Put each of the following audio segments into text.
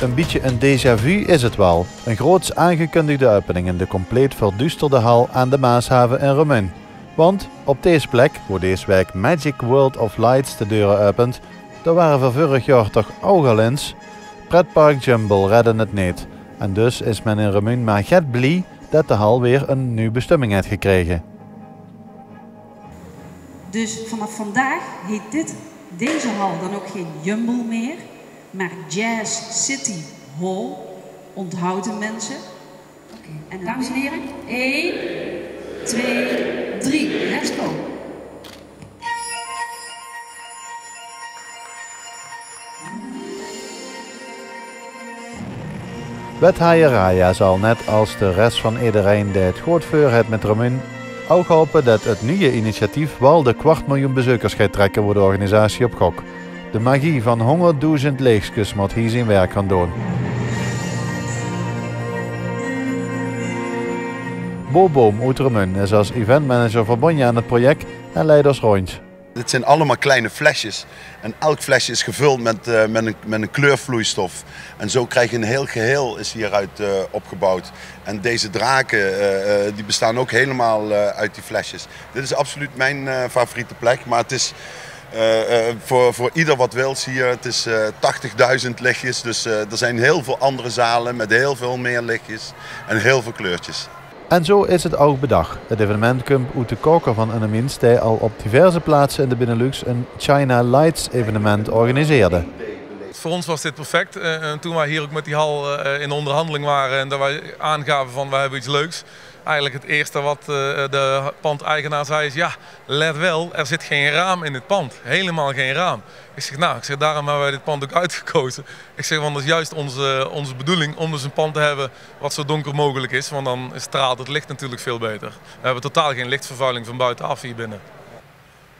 Een beetje een déjà vu is het wel. Een groots aangekondigde opening in de compleet verdusterde hal aan de Maashaven in Remun. Want op deze plek, waar deze week Magic World of Lights de deuren opent, daar waren voor vorig jaar toch ook al. Pretpark Jumble redden het niet. En dus is men in Remun maar get blij dat de hal weer een nieuwe bestemming heeft gekregen. Dus vanaf vandaag heet dit, deze hal dan ook geen Jumble meer, maar Jazz City Hall. Onthouden mensen. Oké, en dames en heren, 1, 2, 3, let's go. Wethaier Raya zal net als de rest van iedereen die het goed voor het met Romun ook hopen dat het nieuwe initiatief wel de kwart miljoen bezoekers gaat trekken voor de organisatie op gok. De magie van 100.000 leegskes moet hier zijn werk gaan doen. Bo Boom uit Romun is als eventmanager verbonden aan het project en leidt ons rond. Dit zijn allemaal kleine flesjes. En elk flesje is gevuld met, uh, met, een, met een kleurvloeistof. En zo krijg je een heel geheel is hieruit uh, opgebouwd. En deze draken uh, die bestaan ook helemaal uit die flesjes. Dit is absoluut mijn favoriete plek. Maar het is voor, voor ieder wat wil hier. Het is 80.000 lichtjes. Dus er zijn heel veel andere zalen met heel veel meer lichtjes. En heel veel kleurtjes. En zo is het ook bedacht. Het evenement komt uit de koker van een die al op diverse plaatsen in de Benelux een China Lights evenement organiseerde. Voor ons was dit perfect. Uh, toen wij hier ook met die hal uh, in onderhandeling waren en dat wij aangaven van we hebben iets leuks eigenlijk het eerste wat eh, de pandeigenaar zei is ja, let wel, er zit geen raam in het pand. Helemaal geen raam. Ik zeg nou, ik zeg, daarom hebben wij dit pand ook uitgekozen. Ik zeg, want dat is juist onze, onze bedoeling om dus een pand te hebben wat zo donker mogelijk is. Want dan straalt het licht natuurlijk veel beter. We hebben totaal geen lichtvervuiling van buitenaf hier binnen.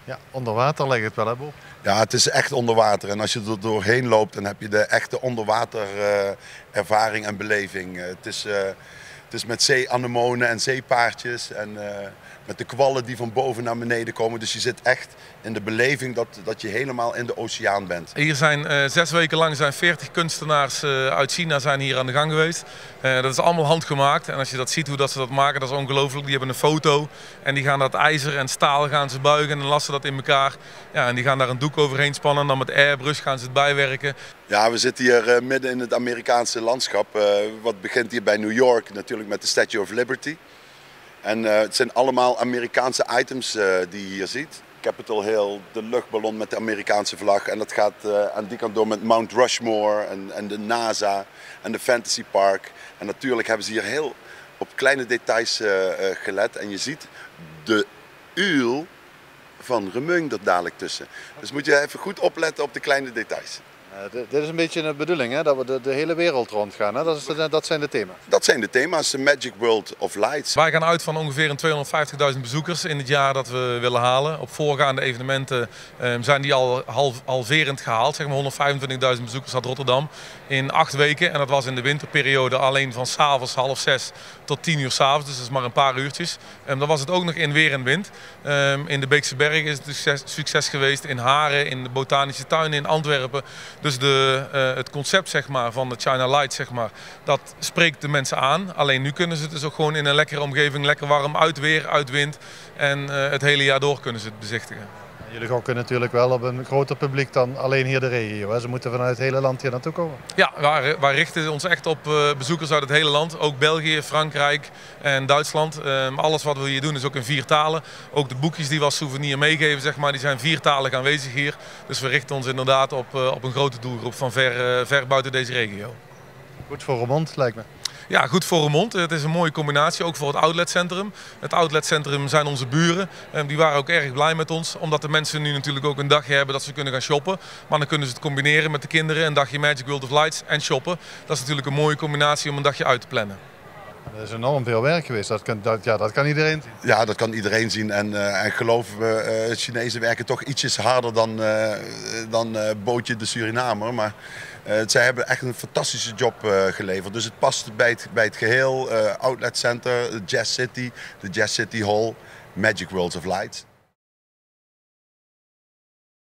Ja, onder water ligt het wel, hè Bob? Ja, het is echt onder water. En als je er doorheen loopt, dan heb je de echte onderwater uh, ervaring en beleving. het is... Uh, het is met zeeanemonen en zeepaardjes en uh, met de kwallen die van boven naar beneden komen. Dus je zit echt in de beleving dat, dat je helemaal in de oceaan bent. Hier zijn uh, zes weken lang zijn 40 kunstenaars uh, uit China zijn hier aan de gang geweest. Dat is allemaal handgemaakt en als je dat ziet hoe dat ze dat maken, dat is ongelooflijk. Die hebben een foto en die gaan dat ijzer en staal gaan ze buigen en dan lassen dat in elkaar. Ja, en die gaan daar een doek overheen spannen en dan met airbrush gaan ze het bijwerken. Ja, we zitten hier midden in het Amerikaanse landschap. wat begint hier bij New York natuurlijk met de Statue of Liberty. En het zijn allemaal Amerikaanse items die je hier ziet. Capitol Hill, de luchtballon met de Amerikaanse vlag. En dat gaat uh, aan die kant door met Mount Rushmore en, en de NASA en de Fantasy Park. En natuurlijk hebben ze hier heel op kleine details gelet. En je ziet de uil van Remung er dadelijk tussen. Dus moet je even goed opletten op de kleine details. Uh, dit is een beetje de bedoeling, hè? dat we de, de hele wereld rondgaan. Hè? Dat, is de, dat zijn de thema's. Dat zijn de thema's, de Magic World of Lights. Wij gaan uit van ongeveer 250.000 bezoekers in het jaar dat we willen halen. Op voorgaande evenementen um, zijn die al half, halverend gehaald. Zeg maar 125.000 bezoekers had Rotterdam in acht weken. En dat was in de winterperiode alleen van s'avonds half zes tot tien uur s'avonds. Dus dat is maar een paar uurtjes. Um, dan was het ook nog in weer en wind. Um, in de Beekse Bergen is het succes, succes geweest. In Haren, in de Botanische Tuinen in Antwerpen. Dus de, uh, het concept zeg maar, van de China Light, zeg maar, dat spreekt de mensen aan. Alleen nu kunnen ze het dus ook gewoon in een lekkere omgeving, lekker warm, uit weer, uit wind. En uh, het hele jaar door kunnen ze het bezichtigen. Jullie gokken natuurlijk wel op een groter publiek dan alleen hier de regio. Hè? Ze moeten vanuit het hele land hier naartoe komen. Ja, wij, wij richten ons echt op uh, bezoekers uit het hele land. Ook België, Frankrijk en Duitsland. Um, alles wat we hier doen is ook in vier talen. Ook de boekjes die we als souvenir meegeven, zeg maar, die zijn viertalig aanwezig hier. Dus we richten ons inderdaad op, uh, op een grote doelgroep van ver, uh, ver buiten deze regio. Goed voor Remond lijkt me. Ja, goed voor Remond. Het is een mooie combinatie, ook voor het outletcentrum. Het outletcentrum zijn onze buren. En die waren ook erg blij met ons, omdat de mensen nu natuurlijk ook een dagje hebben dat ze kunnen gaan shoppen. Maar dan kunnen ze het combineren met de kinderen, een dagje Magic World of Lights en shoppen. Dat is natuurlijk een mooie combinatie om een dagje uit te plannen. Er is enorm veel werk geweest, dat kan, dat, ja, dat kan iedereen zien. Ja, dat kan iedereen zien. En, uh, en geloven we, uh, Chinezen werken toch ietsjes harder dan, uh, dan Bootje de Surinamer. Maar zij hebben echt een fantastische job geleverd. Dus het past bij het, bij het geheel. Outlet Center, Jazz City, de Jazz City Hall, Magic Worlds of Light.